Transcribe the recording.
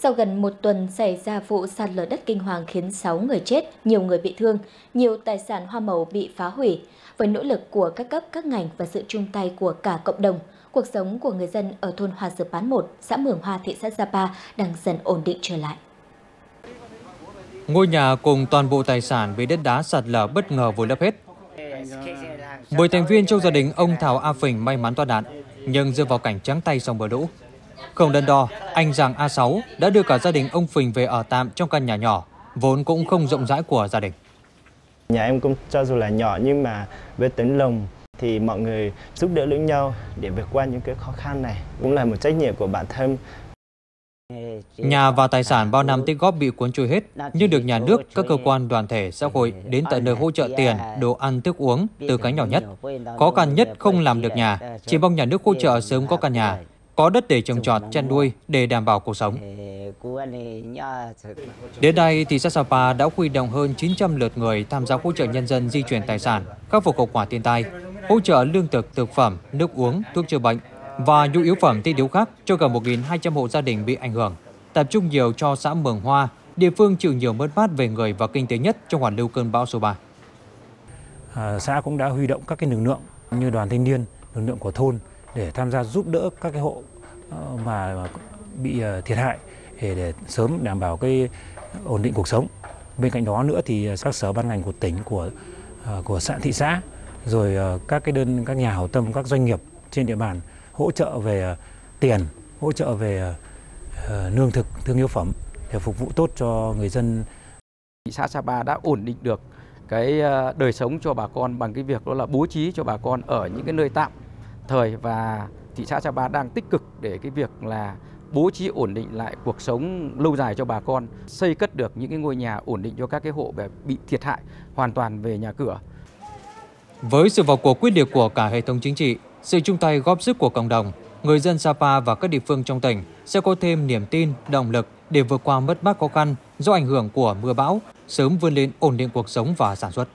Sau gần một tuần xảy ra vụ sạt lở đất kinh hoàng khiến 6 người chết, nhiều người bị thương, nhiều tài sản hoa màu bị phá hủy. Với nỗ lực của các cấp, các ngành và sự chung tay của cả cộng đồng, cuộc sống của người dân ở thôn Hòa Dừa Pán 1, xã Mường Hoa, thị xã Sapa đang dần ổn định trở lại. Ngôi nhà cùng toàn bộ tài sản bị đất đá sạt lở bất ngờ vùi lấp hết. 10 thành viên trong gia đình ông Thảo A Phình may mắn thoát nạn, nhưng rơi vào cảnh trắng tay sau mưa lũ. Không đơn đo, anh Giàng A6 đã đưa cả gia đình ông Phình về ở tạm trong căn nhà nhỏ, vốn cũng không rộng rãi của gia đình. Nhà em cũng cho dù là nhỏ nhưng mà với tính lòng thì mọi người giúp đỡ lẫn nhau để vượt qua những cái khó khăn này cũng là một trách nhiệm của bản thân. Nhà và tài sản bao năm tích góp bị cuốn trôi hết, nhưng được nhà nước, các cơ quan đoàn thể xã hội đến tận nơi hỗ trợ tiền, đồ ăn, thức uống từ cái nhỏ nhất. Khó khăn nhất không làm được nhà, chỉ mong nhà nước hỗ trợ sớm có căn nhà, có đất để trồng trọt, chăn nuôi để đảm bảo cuộc sống. Đến đây, thị xã Sapa đã huy động hơn 900 lượt người tham gia hỗ trợ nhân dân di chuyển tài sản, khắc phục hậu quả thiên tai, hỗ trợ lương thực, thực phẩm, nước uống, thuốc chữa bệnh và nhu yếu phẩm thiết yếu khác cho gần 1.200 hộ gia đình bị ảnh hưởng, tập trung nhiều cho xã Mường Hoa, địa phương chịu nhiều mất mát về người và kinh tế nhất trong hoàn lưu cơn bão số 3. À, xã cũng đã huy động các cái lực lượng như đoàn thanh niên, lực lượng của thôn để tham gia giúp đỡ các cái hộ ờ, mà bị ờ, thiệt hại để, để sớm đảm bảo cái ổn định cuộc sống. Bên cạnh đó nữa thì ờ, các sở ban ngành của tỉnh của của xã thị xã rồi các cái đơn các nhà hảo tâm các doanh nghiệp trên địa bàn hỗ trợ về tiền, hỗ trợ về lương thực, thương yếu phẩm để phục vụ tốt cho người dân. Thị xã Sapa đã ổn định được cái đời sống cho bà con bằng cái việc đó là bố trí cho bà con ở những cái nơi tạm thời và thị xã Sapa đang tích cực để cái việc là bố trí ổn định lại cuộc sống lâu dài cho bà con, xây cất được những cái ngôi nhà ổn định cho các cái hộ bị thiệt hại hoàn toàn về nhà cửa. Với sự vào cuộc quyết liệt của cả hệ thống chính trị, sự chung tay góp sức của cộng đồng, người dân Sapa và các địa phương trong tỉnh sẽ có thêm niềm tin, động lực để vượt qua mất mát khó khăn do ảnh hưởng của mưa bão, sớm vươn lên ổn định cuộc sống và sản xuất.